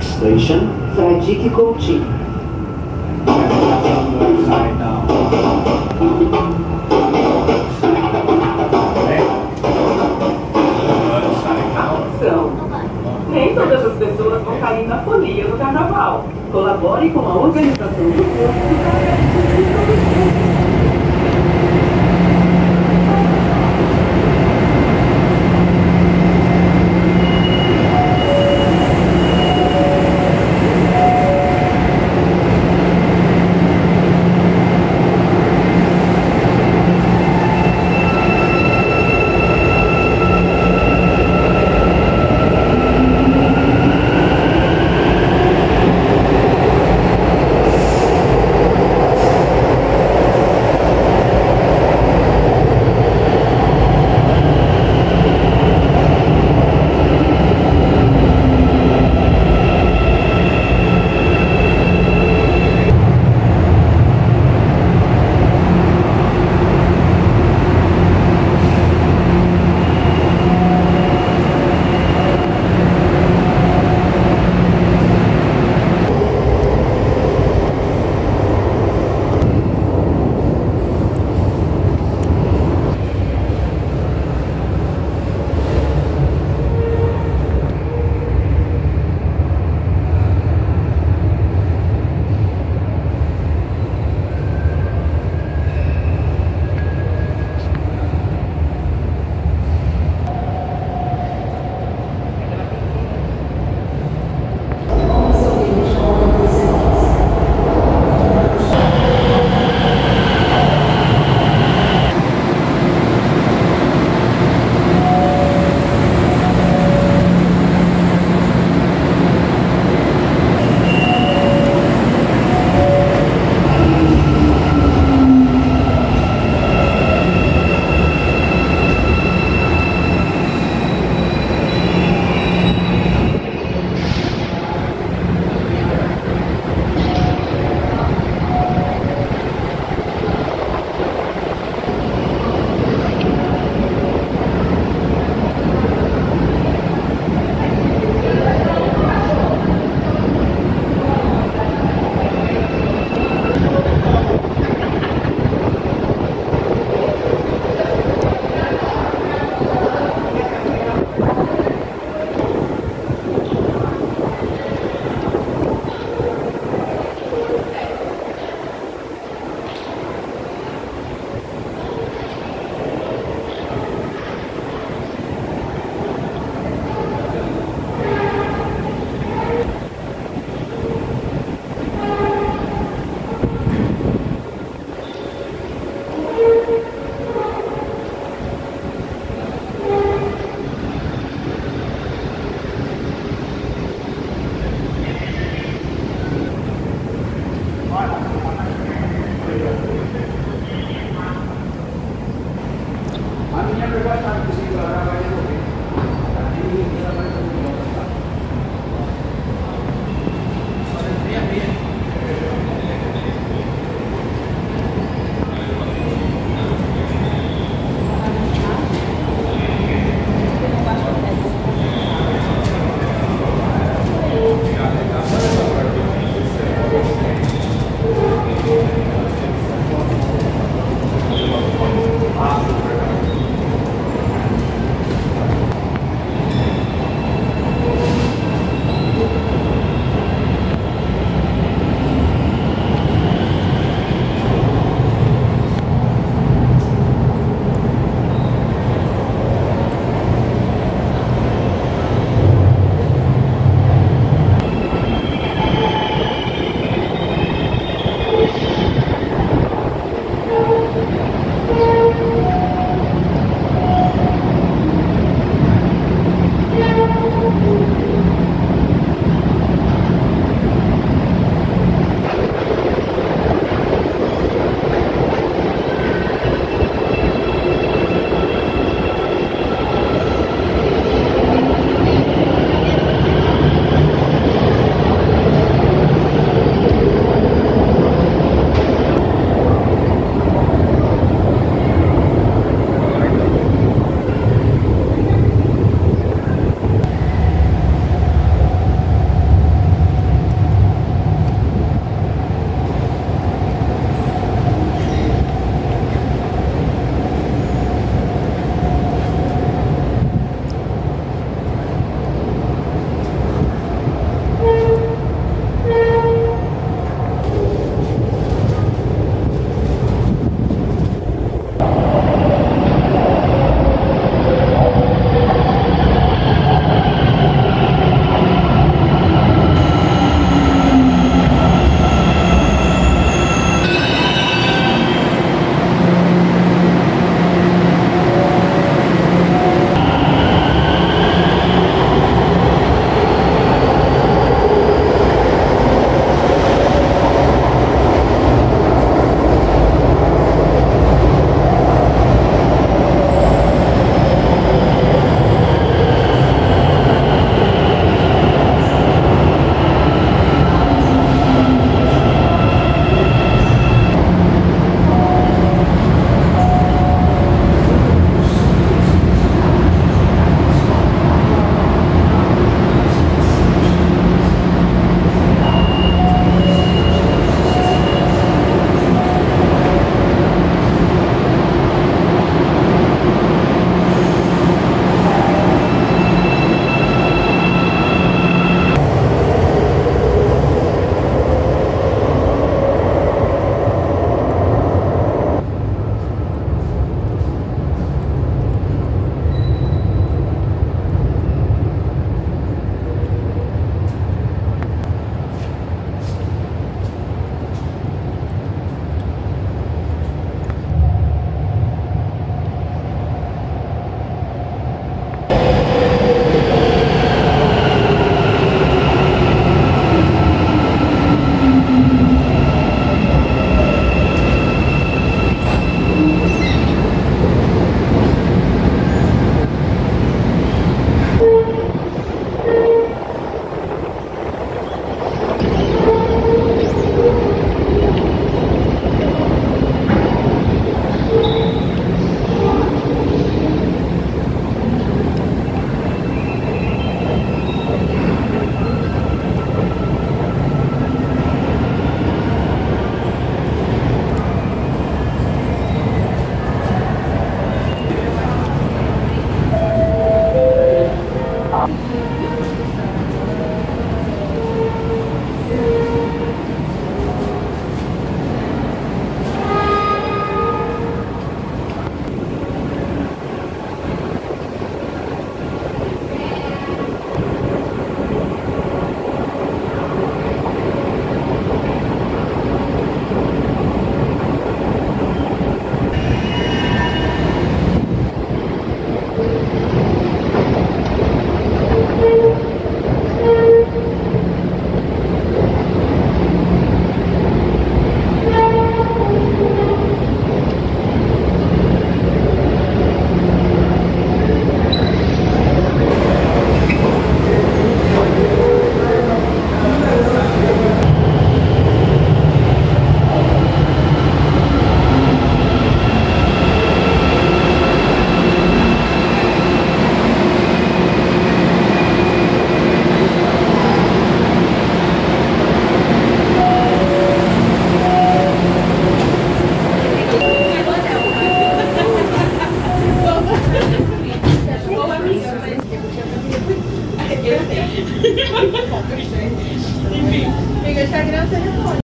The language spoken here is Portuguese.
Station, Fradique Coutinho. Nem todas as pessoas vão cair na folia do carnaval. Colabore com a organização do curso. Enfim. Amiga, Instagram é o telefone.